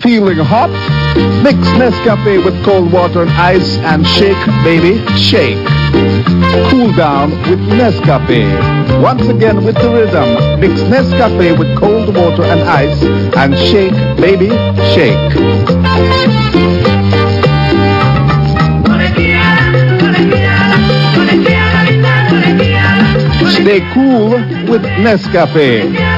Feeling hot? Mix Nescafe with cold water and ice and shake, baby, shake. Cool down with Nescafe. Once again with the rhythm. Mix Nescafe with cold water and ice and shake, baby, shake. Stay cool with Nescafe.